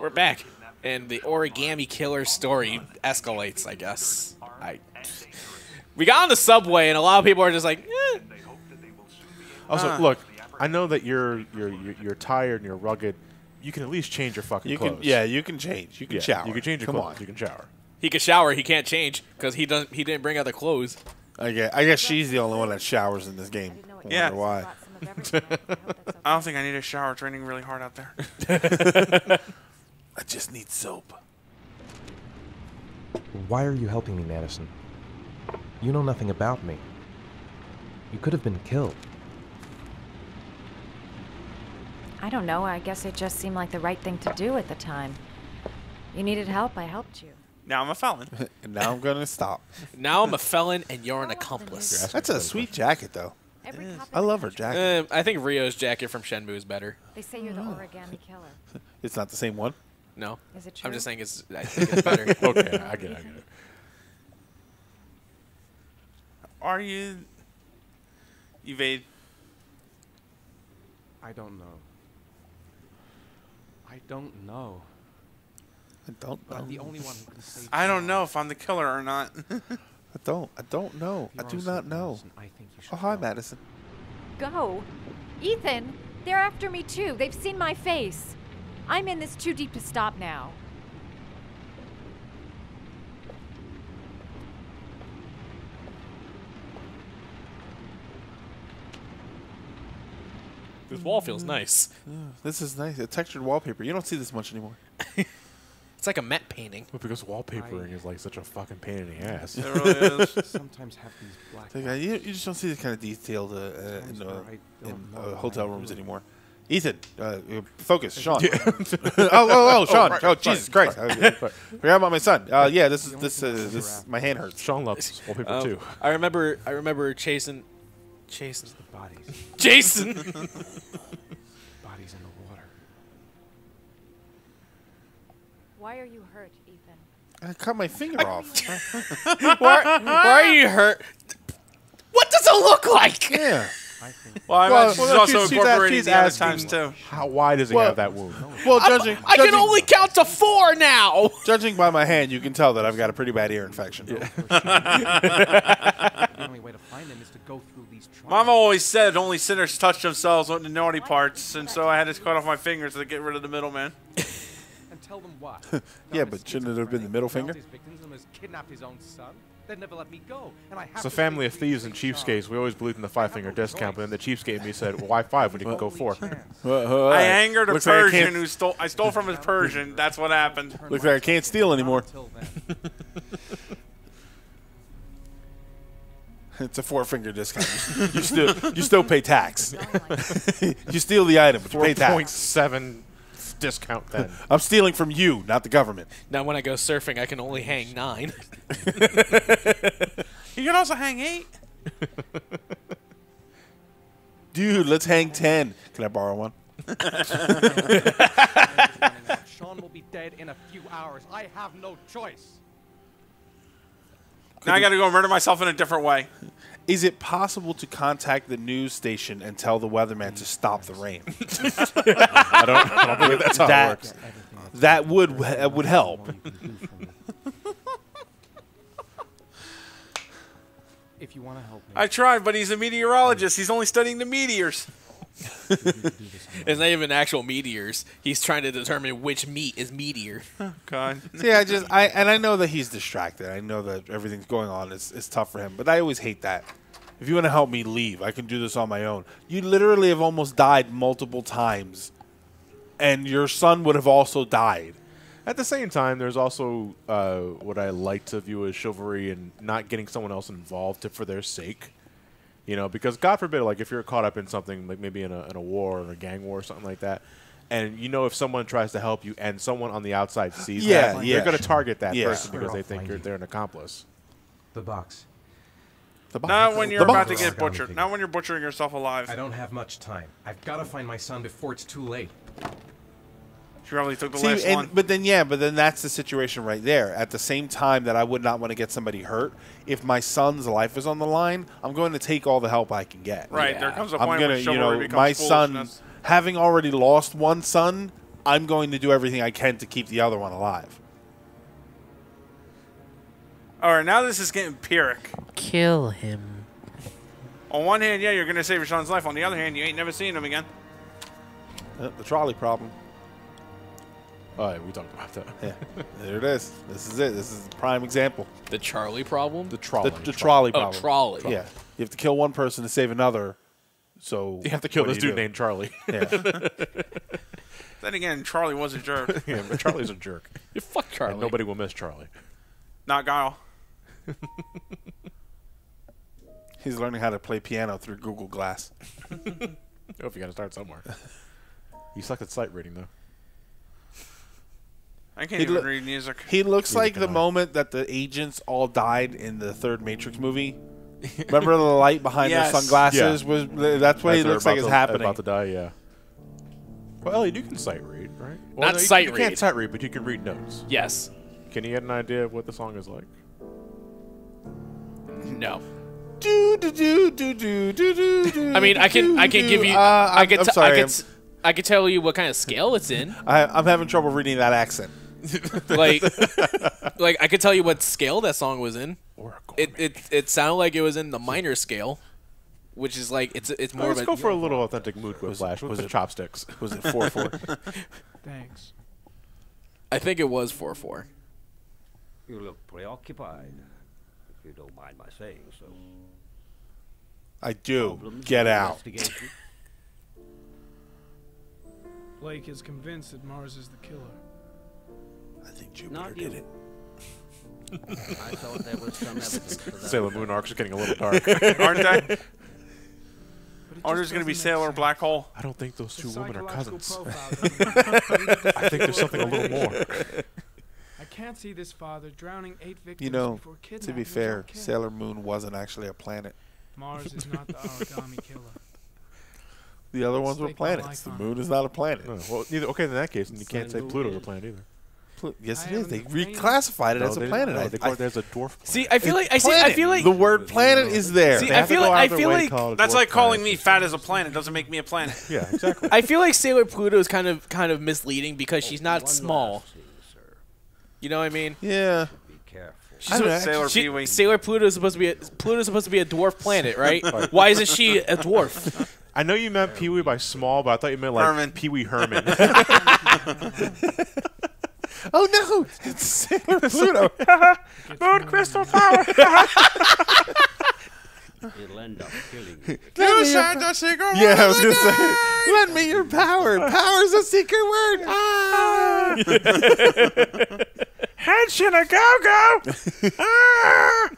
We're back, and the origami killer story escalates. I guess. I. We got on the subway, and a lot of people are just like, eh. Also, Ah. look, I know that you're you're you're, you're tired and you're rugged. You can at least change your fucking You clothes. can, yeah, you can change. You can Yeah, shower. You can change your Come clothes. on. You can shower. he can shower, he can't change because he doesn't. He didn't bring other clothes. I guess, I guess she's the only one that showers in this game. I Yeah. why. I don't think I need a shower. It's raining really hard out there. I just need soap. Why are you helping me, Madison? You know nothing about me. You could have been killed. I don't know. I guess it just seemed like the right thing to do at the time. You needed help. I helped you. Now I'm a felon. And now I'm gonna stop. Now I'm a felon, and you're an accomplice. That's a sweet jacket, though. Every cop in I love her jacket. Uh, I think Ryo's jacket from Shenmue is better. They say you're the origami killer. It's not the same one. No, Is it I'm just saying it's. I think it's better. Okay, I get it. I get it. Are you? Evade. I don't know. I don't know. I don't know. I'm the only one who can save I don't know if I'm the killer or not. I don't. I don't know. I do not know. Madison, I think you should Oh, hi, go. Madison. Go. Ethan, they're after me too. They've seen my face. I'm in this too deep to stop now. this wall feels nice. This is nice. A textured wallpaper. You don't see this much anymore. It's like a matte painting. Well, because wallpapering is like such a fucking pain in the ass. it really is. Sometimes have these black. Like, uh, you, you just don't see this kind of detailed uh, uh, in, Times uh, where I don't in uh, hotel rooms do. anymore. Ethan, uh, uh, focus, Sean. oh, oh, oh, Sean. right, oh, sorry, Jesus Christ. I forgot about my son. Uh, yeah, this is this uh, this my hand hurts. Sean loves wallpaper Um, too. I remember. I remember chasing. Chasing. The bodies. Jason. bodies in the water. Why are you hurt, Ethan? I cut my finger off. why, why are you hurt? What does it look like? yeah. I think. Well, I Well, imagine she's well, also she's- she's incorporating she's the other asking- times too. How wide does he Well- have that wound? Well, judging I can judging- only count to four now. judging by my hand, you can tell that I've got a pretty bad ear infection. Yeah. The only way to find them is to go through these trials. Mama always said only sinners touch themselves with the naughty parts, and so I had to cut off my fingers to get rid of the middleman. and tell them what. Yeah, but shouldn't it have been the middle finger? His victims and has kidnapped his own son. They'd never let me go, and I have It's a family of thieves and from charge. cheapskates. We always believed in the five finger discount, but then the cheapskate in me said, well, "Why five when you can go Only four? I angered a Looks like I Persian can't- who stole. I stole from a Persian. That's what happened. Looks like I can't steal anymore. Until then. It's a four finger discount. you still you still pay tax. You steal the item, but you pay tax. seven discount then." I'm stealing from you, not the government. Now, when I go surfing, I can only hang nine. You can also hang eight. Dude, let's hang ten. Can I borrow one? Sean will be dead in a few hours. I have no choice. Now I got to go murder myself in a different way. Is it possible to contact the news station and tell the weatherman to stop the rain? I don't, I don't think that's how it that works. that would that would help. If you want to help me, I tried, but he's a meteorologist. He's only studying the meteors. It's not even actual meteors. He's trying to determine which meat is meteor. God. See, I just I and I know that he's distracted. I know that everything's going on. It's it's tough for him, but I always hate that. If you want to help me leave, I can do this on my own. You literally have almost died multiple times, and your son would have also died. At the same time, there's also uh, what I like to view as chivalry and not getting someone else involved to, for their sake. You know, because God forbid, like if you're caught up in something, like maybe in a, in a war or a gang war or something like that, and you know if someone tries to help you and someone on the outside sees Yeah, that, yeah. they're going to target that Yeah. person because they think you're, they're an accomplice. The box. The box. Not when you're The about to get butchered. Not when you're butchering yourself alive. I don't have much time. I've got to find my son before it's too late. She probably took the See, last and, one. but then yeah, but then that's the situation right there. At the same time that I would not want to get somebody hurt, if my son's life is on the line, I'm going to take all the help I can get. Right, there comes a I'm point gonna, where you know, becomes my son, having already lost one son, I'm going to do everything I can to keep the other one alive. All right, now this is getting Pyrrhic. Kill him. On one hand, yeah, you're going to save your son's life. On the other hand, you ain't never seen him again. Uh, the trolley problem. Oh, yeah, we talked about that. Yeah, there it is. This is it. This is the prime example. The Charlie problem? The trolley. The, the trolley oh, problem. trolley. Yeah, you have to kill one person to save another. So You have to kill this dude do? named Charlie. Yeah. Then again, Charlie was a jerk. yeah, but Charlie's a jerk. You fuck Charlie. And nobody will miss Charlie. Not Guile. He's learning how to play piano through Google Glass. Oh, if you got to start somewhere. you suck at sight reading, though. I can't He even look- read music. He looks like the I? moment that the agents all died in the third Matrix movie. Remember the light behind Yes. their sunglasses Yeah. was that's what he looks like about is to- happening. About to die, yeah. Well, Elliot, you can sight read, right? Well, Not no, you- sight You read. can't sight read, but you can read notes. Yes. Can you get an idea of what the song is like? No. Do, do, do, do, do, do, do, do, I mean, I can I can give you Uh, I I'm- can I'm sorry, I can I'm- t- I can tell you what kind of scale it's in. I, I'm having trouble reading that accent. Like like I could tell you what scale that song was in. Or It it it sounded like it was in the minor scale, which is like it's it's more Let's of go a for a little authentic mood whiplash with was the it- chopsticks. Was it four four? Thanks. I think it was 4-4. You look preoccupied, if you don't mind my saying so. I do. Problems Get out. Blake is convinced that Mars is the killer. I think Jupiter Not did you. it. I thought there was some evidence for that. Sailor Moon arcs are getting a little dark. Aren't they? But Aren't just there's going to be Sailor sense. Black Hole? I don't think those two women are cousins. I think there's something a little more. I can't see this father drowning eight victims You know, before to be fair. Sailor Moon wasn't actually a planet. Mars is not the origami killer. The other ones were planets. The moon is not a planet. No, well, neither. Okay, in that case, then you can't say Friend Pluto's a planet either. Pl- Yes, I it is. They reclassified it No, as a planet. no, I- they I- there's a dwarf. Planet. See, I feel like I see I feel like the word planet is there. See, I feel like- I feel like- call it a That's like calling me fat as a planet. Doesn't make me a planet. Yeah, exactly. I feel like Sailor Pluto is kind of kind of misleading because she's not One small. last. You know what I mean? yeah. Be careful. I know, Sailor She- Sailor Pluto is supposed to be a, Pluto is supposed to be a dwarf planet, right? Why isn't she a dwarf? I know you meant Pee Wee by small, but I thought you meant like Herman. Pee Wee Herman. Oh no! It's Sailor Pluto. Moon crystal power. It'll end up killing you. You said the secret yeah, I word was gonna say. Lend me your power. Power's a secret word. Ah! Henshin a go go. Ah!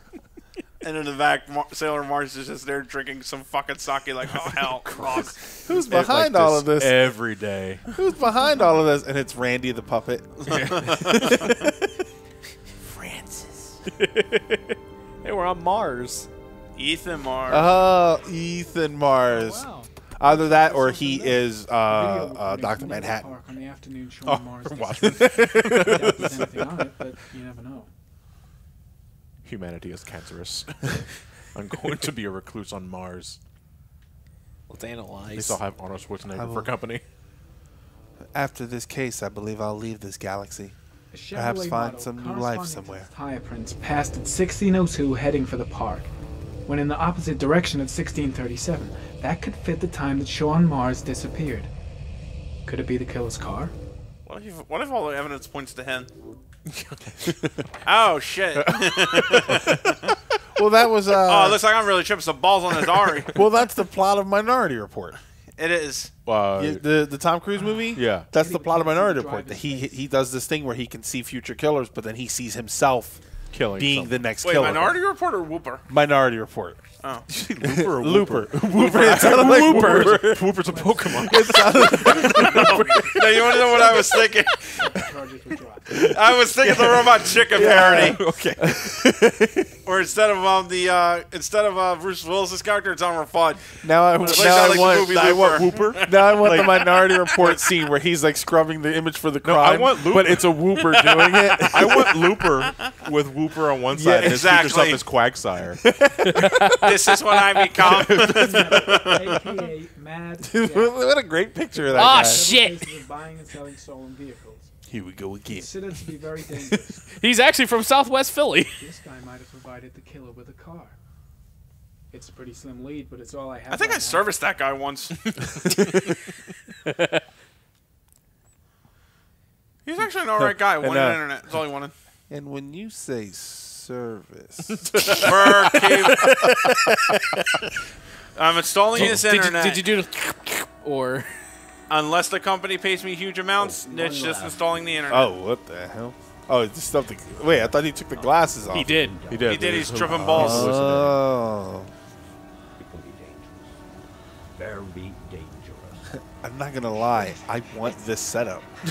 And in the back, Mar- Sailor Mars is just there drinking some fucking sake like, oh hell, cross. Who's Like behind all of this? every day. Who's behind all of this? And it's Randy the puppet. Francis. Hey, we're on Mars. Ethan Mars. Oh, Ethan Mars. Wow. Either that or he is uh, uh, Dr. from Manhattan. Park on the afternoon show Oh, on Mars. from Watchmen. I doubt there's anything on it, but you never know. Humanity is cancerous. I'm going to be a recluse on Mars. Let's At analyze. least I'll have Arnold I Schwarzenegger will- for company. After this case, I believe I'll leave this galaxy. A Perhaps find model some new life corresponding to somewhere. its Tire prints passed at 1602 heading for the park. When in the opposite direction at 1637, that could fit the time that Sean Mars disappeared. Could it be the killer's car? What if, what if all the evidence points to him? oh shit! Well, that was. oh, Uh, it looks like I'm really tripping some balls on his Ari. well, that's the plot of Minority Report. it is. Uh, Yeah, the the Tom Cruise movie. Yeah. that's the plot of Minority Report. That he he does this thing where he can see future killers, but then he sees himself killing being the someone. next Wait, killer. Minority Report or Wooper? Minority Report. Oh, Looper. or Looper. Wooper? Wooper. It sounded like Wooper. Wooper's a Pokemon. now you want to know what I was thinking? Charges were dropped. I was thinking the Robot Chicken parody, okay. where instead of um the uh instead of uh Bruce Willis's character, it's Elmer Fudd. Now I, Like now that, I like want now I want Looper. Now I want the Minority Report scene where he's like scrubbing the image for the crime. No, I want Looper. but it's a Wooper doing it. I want Looper with Wooper on one side Yeah, and his future self is Quagsire. This is what I become. AKA Mad. what a great picture of that Oh, guy. shit. Cases of buying and selling stolen vehicles. Here we go again. Considered to be very dangerous. He's actually from Southwest Philly. this guy might have provided the killer with a car. It's a pretty slim lead, but it's all I have. I think I now. serviced that guy once. He's actually an alright guy. And, Wanted uh, internet. That's all he wanted. And when you say service, We're I'm installing this did, you, internet. did you do the or Unless the company pays me huge amounts, oh, it's just installing the internet. oh, what the hell? Oh, it's stuff. The, wait, I thought he took the glasses off. he did? He did. He did, he's He's tripping balls. Oh, Very dangerous. I'm not gonna lie. I want this setup.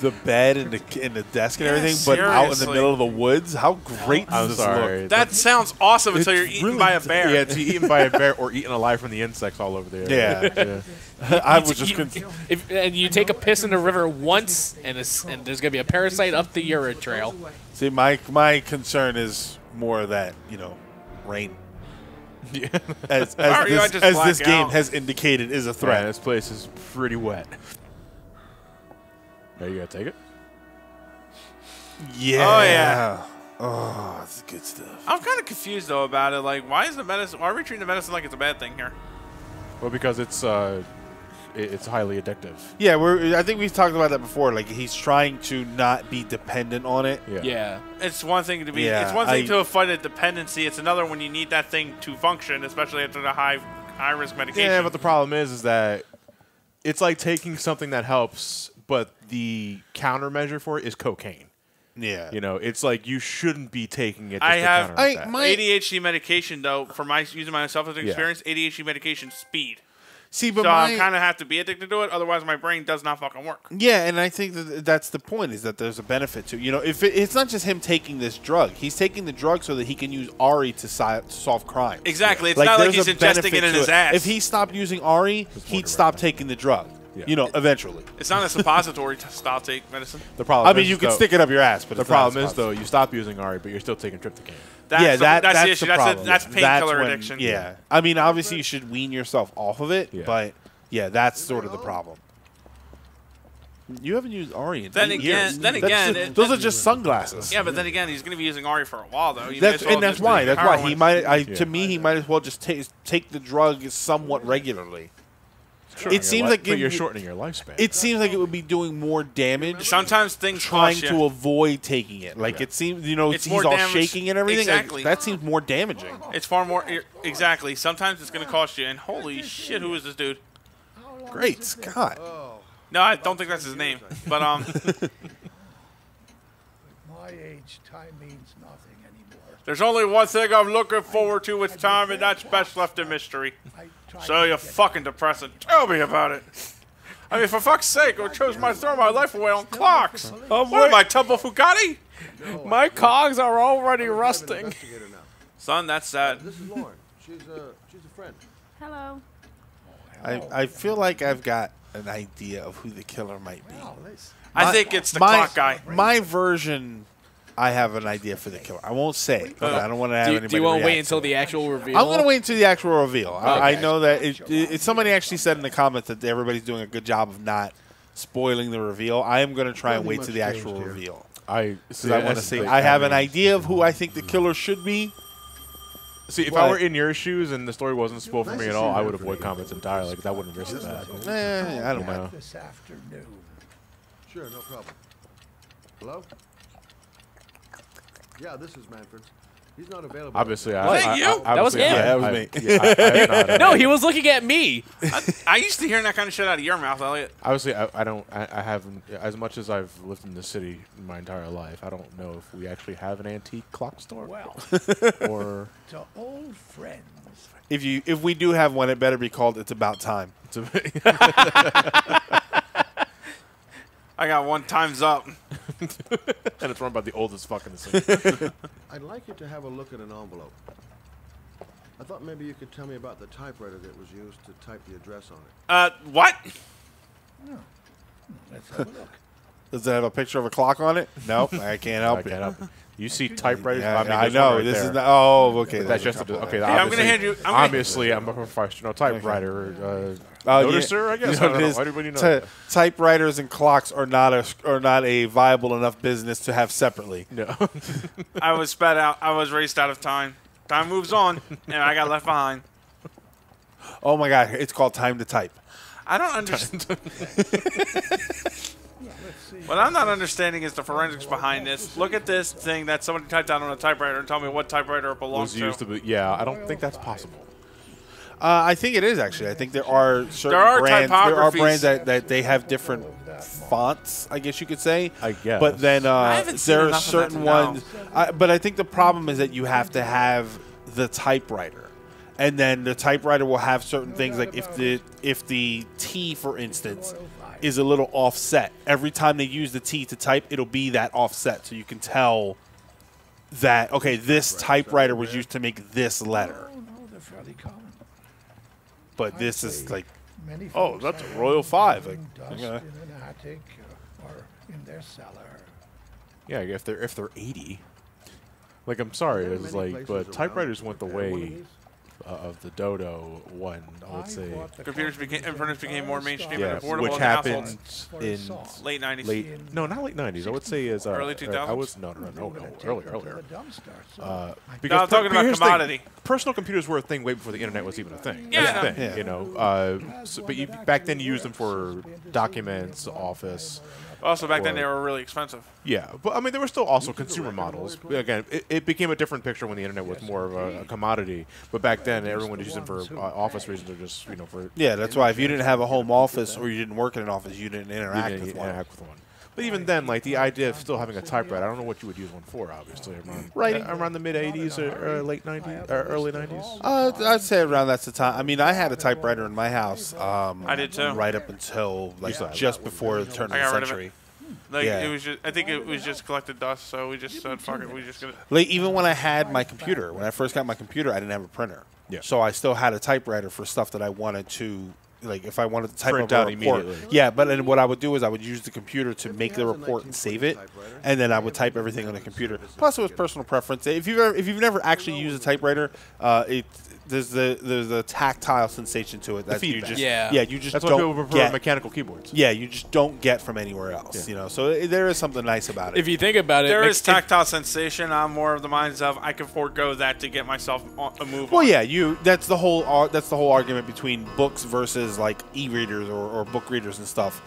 the bed and the and the desk and Yeah, everything, but out in the middle of the woods. How great does I'm this sorry. look? That sounds awesome until you're eaten really- by a bear. Yeah, it's eaten by a bear or eaten alive from the insects all over there. Yeah. I was just You- if, and you take a piss in the river once, and, it's, and there's gonna be a parasite up the urine trail. see my my concern is more that you know rain. As, as this, as this game has indicated is a Right, threat. this place is pretty wet. Are you gonna take it? Yeah. Oh, yeah. Oh, it's good stuff. I'm kind of confused though about it. Like, why is the medicine? Why are we treating the medicine like it's a bad thing here? Well, because it's uh, it, it's highly addictive. Yeah, we're. I think we've talked about that before. Like he's trying to not be dependent on it. Yeah. Yeah. It's one thing to be. Yeah, it's one thing I- to fight a dependency. It's another when you need that thing to function, especially after the high high risk medication. Yeah, but the problem is, is that it's like taking something that helps, but the countermeasure for it is cocaine. Yeah. You know, it's like you shouldn't be taking it. I have- I- that. my- ADHD medication though, for my using myself as an Yeah. experience, ADHD medication speed. See, but so my, I kind of have to be addicted to it, otherwise my brain does not fucking work. Yeah, and I think that that's the point is that there's a benefit to you know if it, it's not just him taking this drug, he's taking the drug so that he can use Ari to, si- to solve crime. Exactly. It's not like he's ingesting it in to his ass. If he stopped using Ari, he'd stop taking the drug. Yeah. You know, eventually. It's not a suppository t- style take medicine. the problem. I mean, is, you can stick it up your ass, but The it's not problem is though, you stop using Ari, but you're still taking tryptophan. That's yeah, the, that, that's, that's, the issue. the that's, problem. A, that's painkiller addiction. Yeah, I mean, obviously you should wean yourself off of it, Yeah. but yeah, that's sort of the problem. You haven't used Ari in Then eight again- years. then That's again, just- it- those are just sunglasses. Yeah, but then again, he's going to be using Ari for a while, though. You That's well and that's why. That's why he might. I Yeah. to me, he might as well just take take the drug somewhat regularly. Shortening It your seems like it- you're shortening your lifespan. It seems like it would be doing more damage Sometimes things trying cost you. to avoid taking it. Like Yeah. it seems, you know, It's he's all damage- shaking and everything. like, Exactly. that seems more damaging. It's far more exactly. Sometimes it's going to cost you. And holy shit, who is this dude? Great Scott. No, I don't think that's his name. But um, my age, time means nothing anymore. There's only one thing I'm looking forward to with time, and that's best left in mystery. So you're fucking depressing. Tell me about it. I mean, for fuck's sake, I chose my throw my life away on clocks. what am I, Temple Fugatti? My cogs are already rusting. Son, that's sad. This is Lauren. She's a she's a friend. Hello. I, I feel like I've got an idea of who the killer might be. I think it's the my, clock guy. My version, I have an idea for the killer. I won't say. it, 'cause I don't want to have Do you, anybody. do you want to wait until the actual reveal? I'm going to wait until the actual reveal. I, I know that it, it, it- somebody actually said in the comments that everybody's doing a good job of not spoiling the reveal. I am going to try and wait to the actual here. reveal I because I want to that's say the- I have an idea of who I think the killer should be. See, if But- I were in your shoes and the story wasn't spoiled for me at all, I would avoid comments entirely because I wouldn't risk that. Eh, I don't You know. This afternoon. Sure, no problem. Hello? Yeah, this is Manfred. He's not available. Obviously, I, Was I, you? I, That was him. Yeah, that was I- me. yeah, I- I have No, he was looking at me. I used to hearing that kind of shit out of your mouth, Elliot. Obviously, I, I don't. I, I haven't. As much as I've lived in the city my entire life, I don't know if we actually have an antique clock store. Well, or to old friends. If you if we do have one, it better be called "It's About Time." it's a, I got one times up. and it's run by the oldest fuck in the city. I'd like you to have a look at an envelope. I thought maybe you could tell me about the typewriter that was used to type the address on it. Uh, what? Let's have a look. Does it have a picture of a clock on it? Nope, I can't help I it. can't help it. You see typewriters? Yeah, I, mean, I know right this there. is not. Oh, okay. That's just a a, okay. there. Yeah, I'm gonna hand you- I'm obviously, I'm a professional typewriter uh, Oh, yeah. noticer. I guess. You I know don't it know. is? Why do we know Ty- that? typewriters and clocks are not a are not a viable enough business to have separately. No. I was sped out. I was raced out of time. Time moves on, and I got left behind. Oh my god, it's called time to type. I don't understand. what I'm not understanding is the forensics behind this. Look at this thing that somebody typed out on a typewriter and tell me what typewriter it belongs was used to. to be. Yeah, I don't think that's possible. Uh, I think it is actually. I think there are certain There are brands. There are brands that, that they have different fonts. I guess you could say. I guess. But then uh, there are enough of that certain ones. I, but I think the problem is that you have to have the typewriter, and then the typewriter will have certain things like if the if the T, for instance, is a little offset. Every time they use the T to type, it'll be that offset, so you can tell that okay, this typewriter was used to make this letter. Oh, no, they're fairly common. But this is like, Many oh, that's a Royal Five. Like, dust okay. in an attic uh, or in their cellar. Yeah, if they're if they're 80. Like I'm sorry, it's like, but typewriters went the way uh, of the Dodo one. I would say. Computers became, and printers became more mainstream Yeah, and affordable which in happened in late 90s. Late, no, not late 90s. I would say is uh, Early uh, 2000s? I was no, no, no, no, no earlier, earlier. Uh, No, I'm talking about here's the thing, commodity. Personal computers were a thing way before the internet was even a thing. Yeah, That's the no. thing, Yeah. you know. Uh, so, but you, back then you used them for documents, office. Also, back then they were really expensive. Yeah, but I mean, there were still also consumer models. Again, it, it became a different picture when the internet was more of a, a commodity. But back then, everyone was using for uh, office reasons or just you know for Yeah, that's why if you didn't have a home office or you didn't work in an office, you didn't you didn't with one. interact with one. But even then, like the idea of still having a typewriter, I don't know what you would use one for. Obviously, around Writing. uh, around the mid '80s or, or late '90s or early '90s. Uh, I'd say around that's the time. I mean, I had a typewriter in my house. Um, I did too. Right up until like saw that. just before the turn of the rid of century. Like Yeah. it was just, I think it was just collected dust, so we just said, "Fuck it, we just gonna." Like even when I had my computer, when I first got my computer, I didn't have a printer. Yeah. So I still had a typewriter for stuff that I wanted to, like if I wanted to type Print up a report. immediately. Yeah, but then what I would do is I would use the computer to make the report and save it, and then I would type everything on the computer. Plus, it was personal preference. If you've ever, if you've never actually used a typewriter, uh, it there's the there's a tactile sensation to it that you just Yeah. yeah you just That's why don't people prefer get. mechanical keyboards. Yeah, you just don't get from anywhere else. You know, so it, there is something nice about it. If you think about it, there is mech- is tactile sensation. I'm more of the minds of I can forego that to get myself a move. Well, on. yeah, you. That's the whole. ar- That's the whole argument between books versus like e-readers or, or book readers and stuff.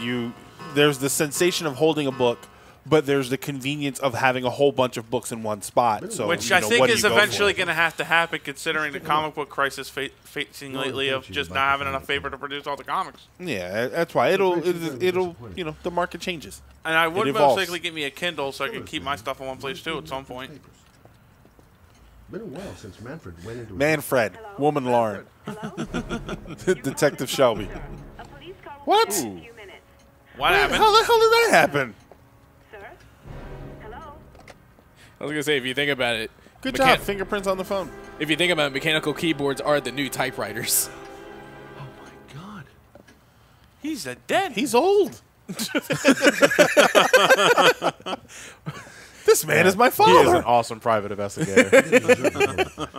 You there's the sensation of holding a book, but there's the convenience of having a whole bunch of books in one spot. So, Which you I know, think what is you go for? eventually going to have to happen, considering the comic book crisis fa- facing lately of just not having enough paper to produce all the comics. Yeah, that's why it'll it'll, it'll you know the market changes. And I would most likely get me a Kindle so I can keep my stuff in one place too at some point. Been a while since Manfred went into his- Manfred, woman Lauren, Detective Shelby. What? What happened? How the hell did that happen? I was gonna say if you think about it, Good job. Fingerprints on the phone. If you think about it, mechanical keyboards are the new typewriters. Oh my god. He's a dead. He's old. this man is my father. He is an awesome private investigator.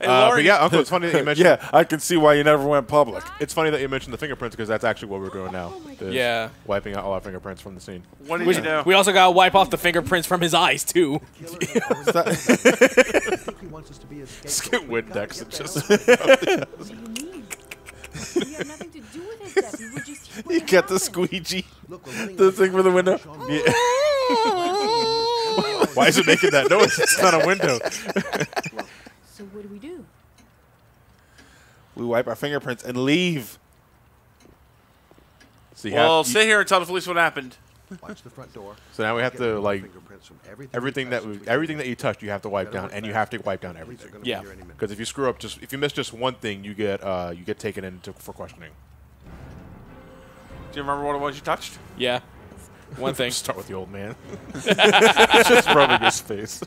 Hey, Uh, but yeah, Uncle, it's funny that you mentioned. yeah, I can see why you never went public. It's funny that you mentioned the fingerprints because that's actually what we're doing now. is Yeah. Wiping out all our fingerprints from the scene. what did We, you do? we also gotta wipe off the fingerprints from his eyes too. I think he wants us to be his Just scapegoat. get Windex and just. What do you mean? we had nothing to do with his death. We were just here when You get the squeegee, Look, we're running the thing for the window. Yeah. Why is it making that noise? It's not a window. So what do we do? We wipe our fingerprints and leave. So, you Well, have, you- sit here and tell the police what happened. Watch the front door. so now we have to like fingerprints from everything, everything that we, everything that you touch, you have to wipe down, and you have to wipe down everything. Yeah. here any minute. Because if you screw up, just if you miss just one thing, you get uh, you get taken into for questioning. Do you remember what it was you touched? Yeah. One thing. Start with the old man. just rubbing his face.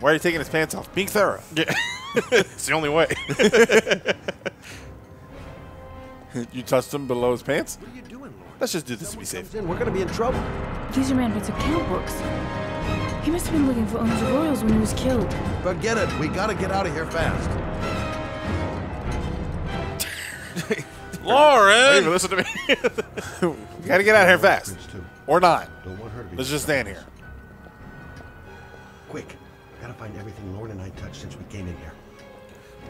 Why are you taking his pants off? Being thorough. Yeah. it's the only way. you touched him below his pants? What are you doing, Lauren? Let's just do this to be safe. Then we're gonna be in trouble. These are Manfred's account books. He must have been looking for owners of Royals when he was killed. Forget it. We gotta get out of here fast. Don't even Lauren! listen to me. We gotta get out of here fast. Or not. Don't want her to be. Let's just stand here. Quick. Gotta find everything Lauren and I touched since we came in here.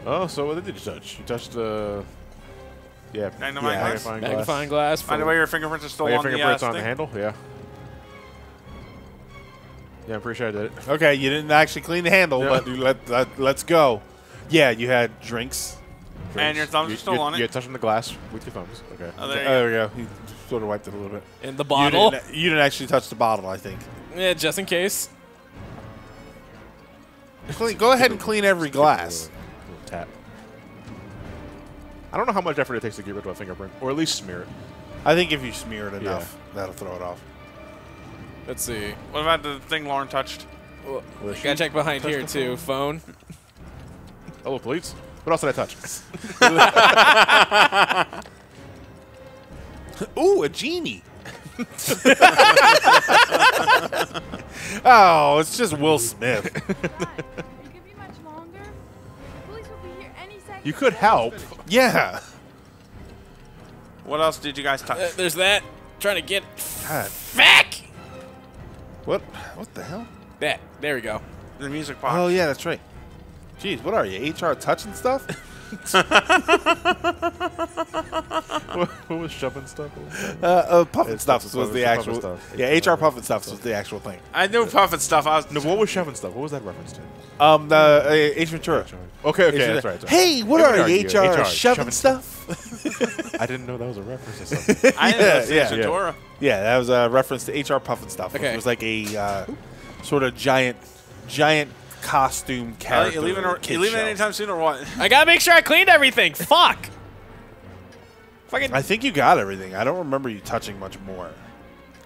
oh, so what did you touch? You touched uh, yeah, Magnifying yeah, glass? magnifying glass. Magnifying glass. Find for- out where your fingerprints are still Oh, your on the, uh, fingerprints on the handle. Yeah. Yeah, I'm pretty sure I did it. Okay, you didn't actually clean the handle, Yeah. but you let, let, let's go. Yeah, you had drinks. And your thumbs you, are still you, on it. You're touching the glass with your thumbs. Okay. Oh, there you There go. we go. You sort of wiped it a little bit. in the You bottle. didn't, you didn't actually touch the bottle, I think. Yeah, just in case. Clean, go ahead and clean every glass. Tap. I don't know how much effort it takes to get rid of a fingerprint, or at least smear it. I think if you smear it enough, that'll throw it off. Let's see. What about the thing Lauren touched? Gotta check behind here too. Phone. Hello, police. What else did I touch? Ooh, a genie. Oh, it's just Will Smith. It could be much longer. Police will be here any second. you could help. yeah. What else did you guys touch? Uh, there's that. Trying to get God. back. What? What the hell? That. There we go. the music box. Oh yeah, that's right. Jeez, what are you? HR touching stuff? what, what was shoving stuff? What? Uh, uh, puffin It's stuff Puffin was the actual. Stuff. Yeah, HR Pufnstuf was the actual thing. I knew Pufnstuf. I was No, what was shoving stuff? What was that reference to? Um, the uh, H Ventura. Okay, okay, H. that's right. that's right. Hey, what are we you? argue. HR, HR, shoving shoving stuff? I didn't know that was a reference to something. I didn't know Yeah, it yeah. was Ventura. yeah, that was a reference to HR Pufnstuf. Okay. It was like a uh, sort of giant, giant costume Uh, character. you leaving? Or, you leaving anytime soon or what? I gotta make sure I cleaned everything. Fuck. Fucking. I think you got everything. I don't remember you touching much more.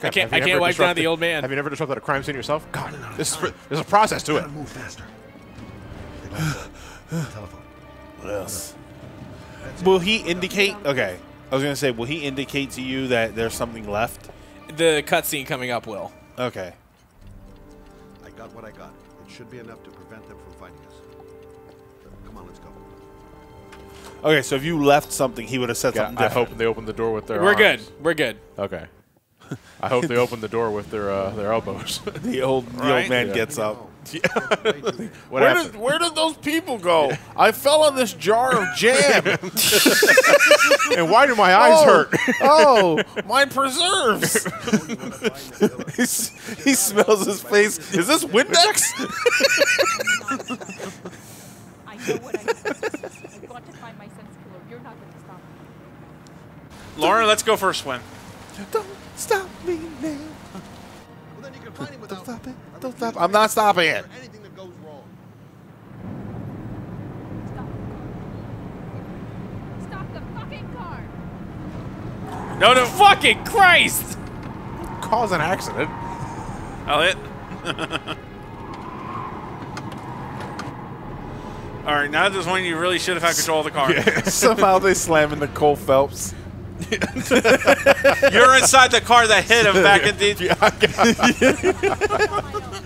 I can't. I can't wipe down the old man. Have you never disrupted a crime scene yourself? God, this is, there's a process to it. Gotta move faster. They got the telephone. What else? Will he indicate? Okay, I was gonna say, will he indicate to you that there's something left? the cutscene coming up will. Okay. I got what I got. It should be enough to prevent them from finding us. Come on, let's go. Okay, so if you left something, he would have said Yeah, something I different. hope they open the door with their. We're good. We're good. Okay. I hope they open the door with their uh, their elbows. the old the Right? old man Yeah. gets up. what where did where did those people go? I fell on this jar of jam. and why do my eyes oh, hurt? oh, my preserves. He's- he smells his face. Is this Windex? I know what I need. I've got to find my son's killer. You're not going to stop me. Lauren, let's go for a swim. Don't stop me now. Well, then you can find him Don't stop it. Don't stop. it. I'm not stopping it. Anything that goes wrong. Stop the fucking car! No, no, Fucking Christ! Cause an accident. Elliot. All right, now there's one you really should have had control of the car. Somehow they slam into Cole Phelps. You're inside the car that hit him back in the.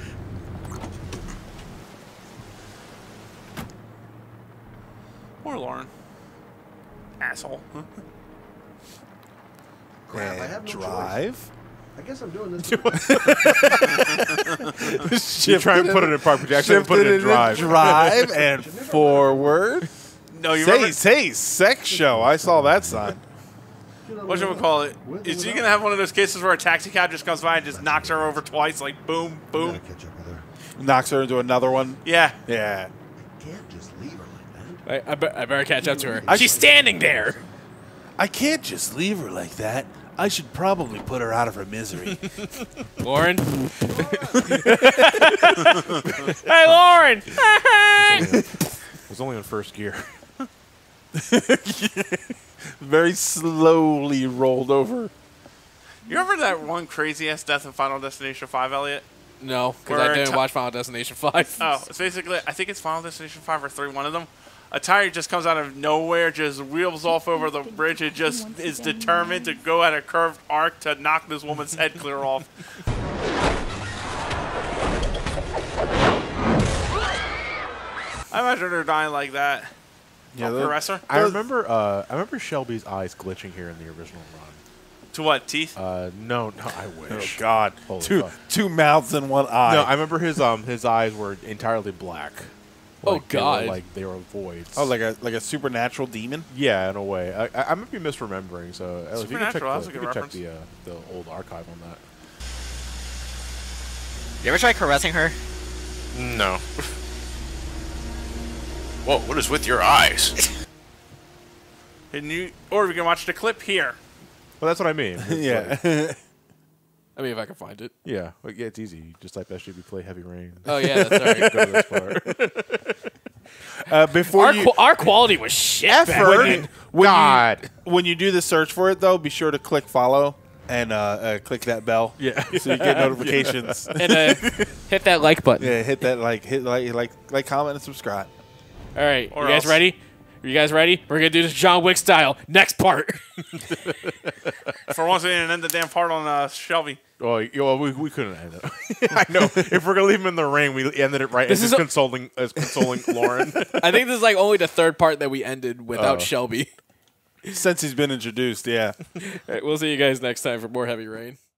Poor Lauren. Asshole. Crap, I have no drive. I guess I'm doing this. You try and put it in park, but you actually put it in drive. drive and forward. No, you Say, remember? say, sex show. I saw that sign. What should we call it? Is he gonna have one of those cases where a taxi cab just comes by and just knocks her over twice, like boom, boom? Gotta catch up with her. Knocks her into another one. Yeah. Yeah. I can't just leave her like that. I, I, be- I better catch up to her. I- She's standing there. I can't just leave her like that. I should probably put her out of her misery. Lauren. hey, Lauren. It was only in first gear. Very slowly rolled over. You remember that one crazy ass death in Final Destination 5, Elliot? no, because I didn't ti- watch Final Destination 5. Oh, it's basically, I think it's Final Destination 5 or 3, one of them. a tire just comes out of nowhere, just wheels off over the bridge, and just is determined to go at a curved arc to knock this woman's head clear off. I imagine her dying like that. Yeah, Oh, the- caress? I remember. Uh, I remember Shelby's eyes glitching here in the original run. To what teeth? Uh, no, no, I wish. Oh. God, Holy two fuck. two mouths and one eye. No, I remember his um his eyes were entirely black. Oh, Like, they were, God. like they were voids. oh, like a like a supernatural demon. yeah, in a way. I, I, I might be misremembering. So uh, if you can check, Supernatural, the, a you good can check the uh, the old archive on that. You ever try caressing her? No. Whoa, what is with your eyes? And you, or we can watch the clip here. Well, that's what I mean. Yeah. like- I mean, if I can find it. yeah. Like, yeah, it's easy. You just type SGB play Heavy Rain. Oh yeah, that's right. Go to this part. Uh, before our, you, qu- our quality was shit. back Effort. then. when God. You, when you do the search for it, though, be sure to click follow and uh, uh, click that bell. Yeah. So you get notifications. and uh, hit that like button. Yeah, hit that like, hit like, like, like, comment, and subscribe. All right, Or you guys ready? Are you guys ready? We're gonna do this John Wick style. Next part. For once, we didn't end the damn part on uh, Shelby. Oh, y- well, we, we couldn't end it. I know. if we're gonna leave him in the ring, we ended it right. This This is is a- consoling as consoling Lauren. I think this is like only the third part that we ended without Oh. Shelby. Since he's been introduced, yeah. All right, we'll see you guys next time for more Heavy Rain.